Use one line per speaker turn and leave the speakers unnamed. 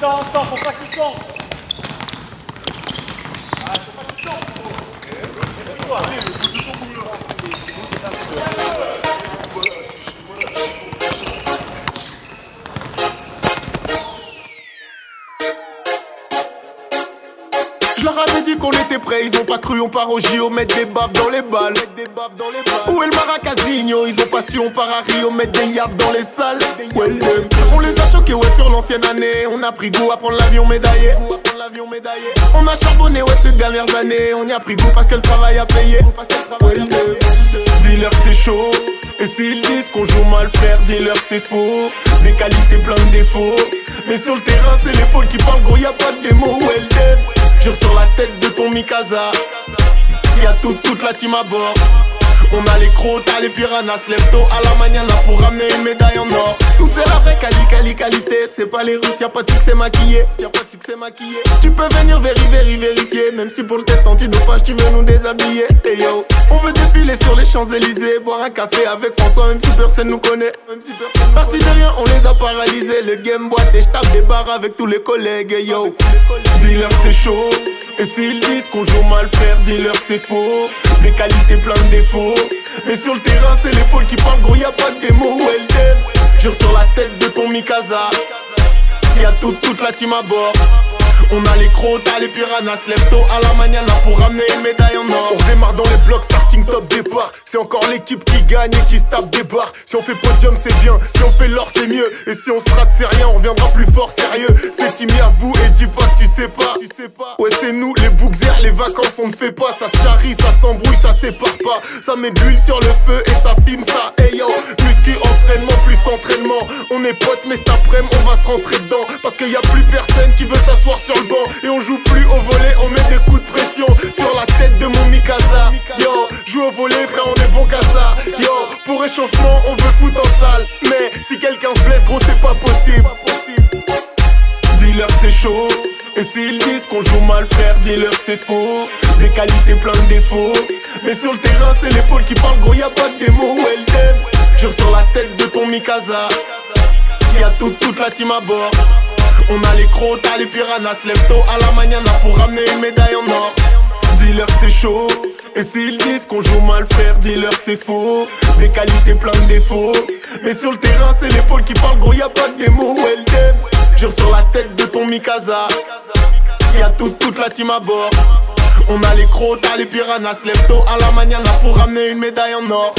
temps, temps, faut pas qu'il tombe. Ah, faut pas qu'il tombe.
Je leur avais dit qu'on était prêts, ils ont pas cru, on part au JO, mettre des baffes dans les balles. Où est le Maracasino Ils ont pas su, on part à Rio, mettre des yaves dans les salles. On les a choqués, ouais, sur l'ancienne année. On a pris goût à prendre l'avion médaillé. On a charbonné, ouais, ces dernières années. On y a pris goût parce que le travail a payé. Dis-leur c'est chaud. Et s'ils disent qu'on joue mal, frère, dis-leur c'est faux. Des qualités, plein de défauts. Mais sur le terrain, c'est l'épaule qui parle, gros, y a pas de démo. Ton Mikasa. Y'a toute, toute la team à bord. On a les crocs, t'as les piranhas, lève tôt à la mañana pour ramener une médaille en or. Nous c'est la vraie quali, quali, qualité. C'est pas les Russes, y'a pas de succès maquillé. Y'a pas de succès maquillé. Tu peux venir vérifier, vérifier. Même si pour le test antidopage, tu veux nous déshabiller. Hey yo, on veut défiler sur les Champs-Élysées. Boire un café avec François, même si personne nous connaît. Même si personne Parti de rien, on les a paralysés. Le game boîte et j'tape des barres avec tous les collègues. Hey yo, que c'est chaud. Et s'ils disent qu'on joue mal, frère, dis-leur que c'est faux. Des qualités, plein de défauts. Mais sur le terrain, c'est l'épaule qui parle, gros, y a pas de démo. Well done. Jure sur la tête de ton Mikasa. Y'a toute, toute la team à bord. On a les crocs, t'as les piranhas, lève tôt à la mañana pour ramener une médaille en or. On démarre dans les blocs, starting top C'est encore l'équipe qui gagne et qui se tape des barres. Si on fait podium, c'est bien. Si on fait l'or, c'est mieux. Et si on se rate, c'est rien, on reviendra plus fort, sérieux. C'est Team Yavbou et dis pas que tu sais pas. Tu sais pas. Ouais, c'est nous, les boucs les vacances, on ne fait pas. Ça charrie, ça s'embrouille, ça sépare pas. Ça met de sur le feu et ça filme ça. Hey yo, muscu, entraînement, plus entraînement. On est potes, mais cet après-midi, on va se rentrer dedans. Parce qu'il y a plus personne qui veut s'asseoir sur le banc. Et on joue plus au volet, on met des coups de pression sur la tête de mon Mikasa. Joue au volet, frère, on est bon qu'à ça. Yo, pour réchauffement, on veut foutre en salle. Mais si quelqu'un se blesse, gros, c'est pas possible. Dis-leur que c'est chaud. Et s'ils disent qu'on joue mal, frère, dis-leur que c'est faux. Des qualités, plein de défauts. Mais sur le terrain, c'est l'épaule qui parle, gros, y a pas de démo. Well done. Jure sur la tête de ton Mikasa. Y'a toute, toute la team à bord. On a les crocs, t'as les piranhas, lève tôt à la mañana pour ramener une médaille en or. Dis-leur que c'est chaud. Et s'ils disent qu'on joue mal, frère, dis-leur que c'est faux. Des qualités, plein de défauts. Mais sur le terrain, c'est l'épaule qui parle, gros, y a pas de démo. Well done. Jure sur la tête de ton Mikasa. Y'a toute, toute la team à bord. On a les crocs, t'as les piranhas, lève tôt à la mañana pour ramener une médaille en or.